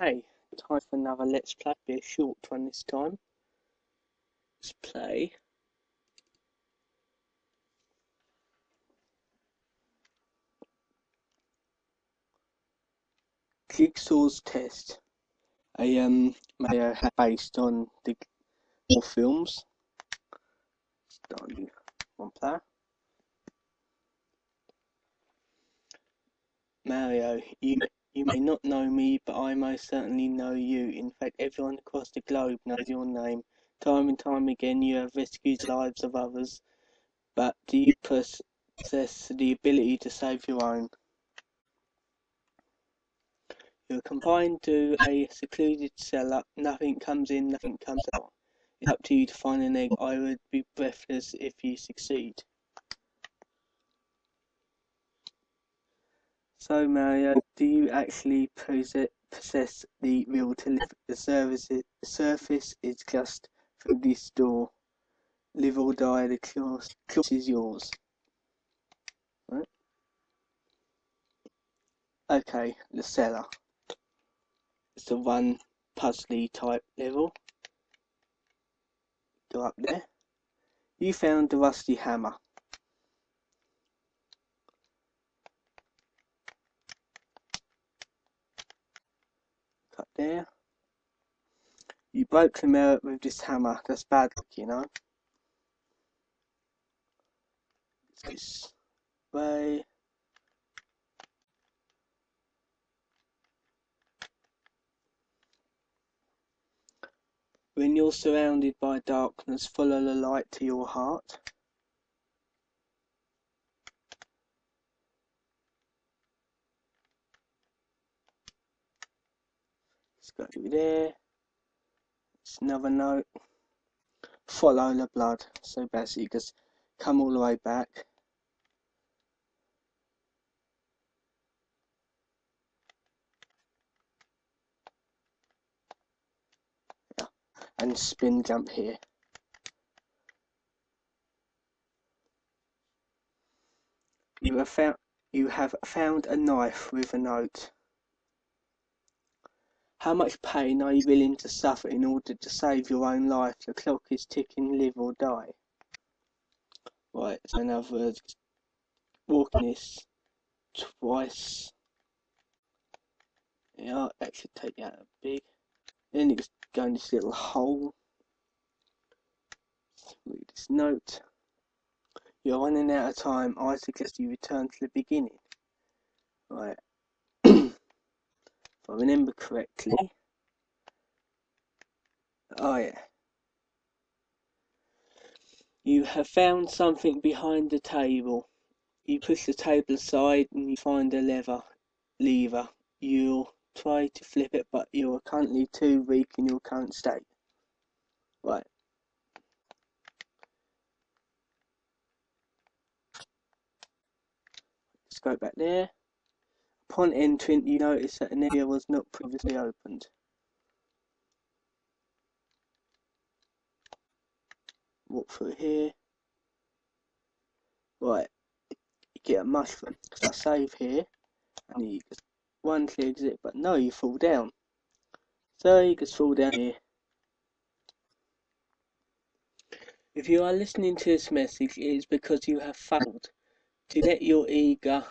Hey, time for another Let's Play. Be a short one this time. Let's play. Jigsaw's Test. A um, Mayo based on the four films. Starting one player. Mario, you you may not know me, but I most certainly know you. In fact, everyone across the globe knows your name. Time and time again, you have rescued lives of others, but do you possess the ability to save your own? You're confined to a secluded cellar. Nothing comes in, nothing comes out. It's up to you to find an egg. I would be breathless if you succeed. So Mario, do you actually possess the will to live? The surface is just through this door. Live or die, the choice, choice is yours. Right? Okay, the cellar. It's a one puzzly type level. Go up there. You found the rusty hammer. There. You broke the mirror with this hammer. That's bad luck, you know. This way. When you're surrounded by darkness, follow the light to your heart. Let's go through there. It's another note. Follow the blood. So basically, just come all the way back. yeah. and spin jump here. You have found you have found a knife with a note. How much pain are you willing to suffer in order to save your own life? The clock is ticking, live or die. Right, so in other words, walking this twice. Yeah, that should take out a big. Then you just go in this little hole. Read this note. You're running out of time. I suggest you return to the beginning. Right. I remember correctly. Oh yeah. You have found something behind the table. You push the table aside and you find a lever. Lever. You'll try to flip it, but you are currently too weak in your current state. Right. Let's go back there. Upon entering, you notice that an area was not previously opened. Walk through here. Right. You get a mushroom. So I save here. And you just one to exit, but no, you fall down. So you just fall down here. If you are listening to this message, it is because you have failed to let your ego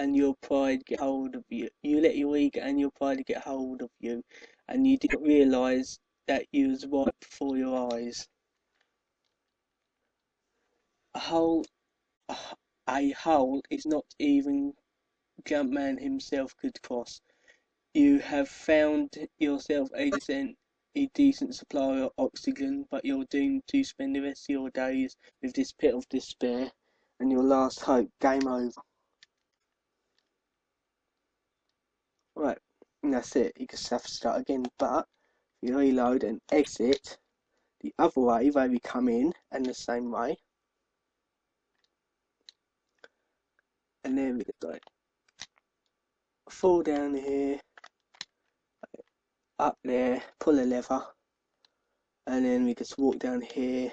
and your pride get hold of you. You let your ego and your pride get hold of you, and you didn't realise that you was right before your eyes. A hole, a hole is not even Jumpman himself could cross. You have found yourself a decent, a decent supply of oxygen, but you're doomed to spend the rest of your days with this pit of despair and your last hope. Game over. Right, and that's it. You just have to start again, but you reload and exit the other way where we come in and the same way. And then we go fall down here, up there, pull a lever, and then we just walk down here.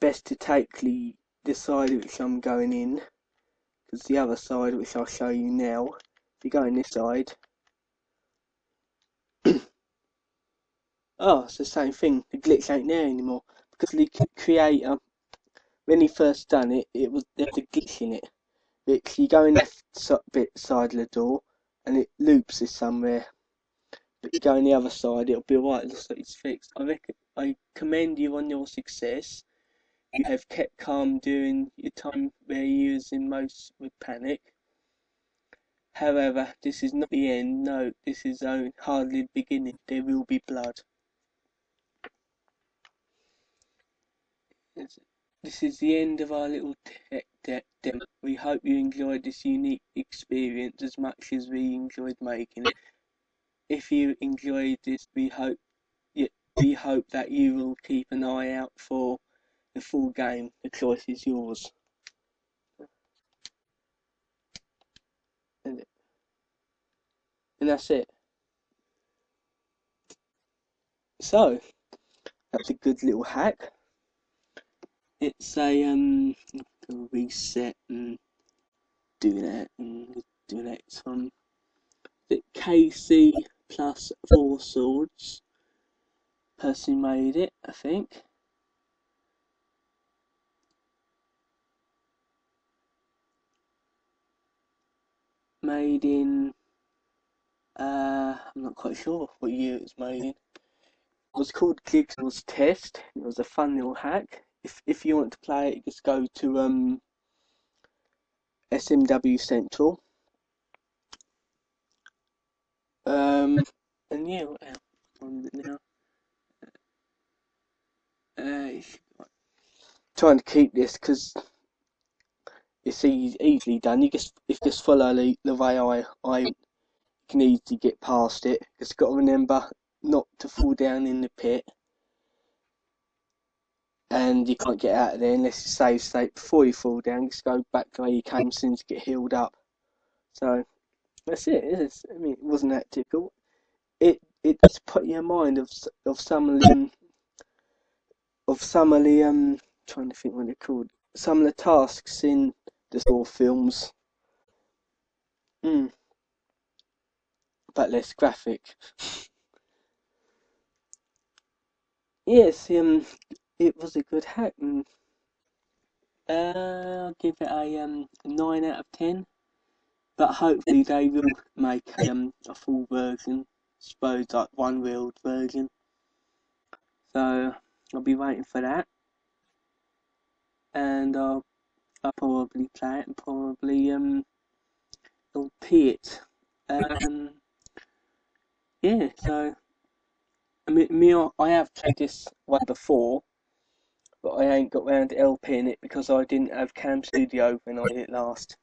Best to take the, the side which I'm going in, because the other side, which I'll show you now, if you go in this side, oh, it's the same thing. The glitch ain't there anymore because the creator, when he first done it, it was there's a glitch in it. Which you go in left bit side of the door and it loops it somewhere. But you go on the other side, it'll be alright. It looks like it's fixed. I reckon I commend you on your success. You have kept calm during your time where you was in most with panic. However, this is not the end. No, this is only hardly the beginning. There will be blood. This is the end of our little tech demo. We hope you enjoyed this unique experience as much as we enjoyed making it. If you enjoyed this, we hope we hope that you will keep an eye out for the full game. The choice is yours. And that's it. So, that's a good little hack. It's a um reset and do that and do next one. The KC plus four swords. Person made it, I think. Made in uh I'm not quite sure what year it was made in. It was called Jigsaw's Test. It was a fun little hack. If if you want to play it, just go to um SMW Central. Um and yeah, on it now. Uh, trying to keep this because it's easily done. You just if just follow the, the way I I can easily get past it. Just got to remember not to fall down in the pit, and you can't get out of there unless you save state before you fall down. Just go back to where you came soon as you get healed up. So that's it. It's, I mean, it wasn't that difficult. It it just put your mind of of some of them of some of the um trying to think what they're called some of the tasks in the Saw films. Mm. But less graphic. yes, um, it was a good hack. And, uh, I'll give it a um nine out of ten. But hopefully they will make um a full version. Suppose like one world version. So I'll be waiting for that. And I'll I'll probably play it and probably um LP it. Um yeah, so I mean me I have played this one before but I ain't got round to LPing it because I didn't have Cam Studio when I did it last.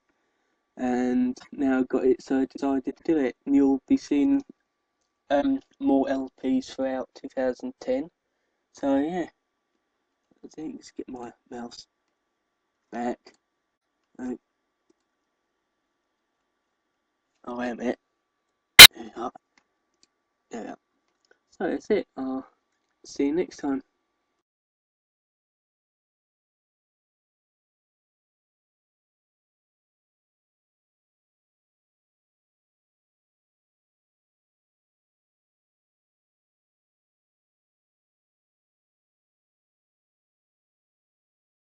And now I've got it so I decided to do it. And you'll be seeing um more LPs throughout 2010. So yeah. I think let's get my mouse back. Right. Oh, wait a minute. We are. So that's it. I'll see you next time.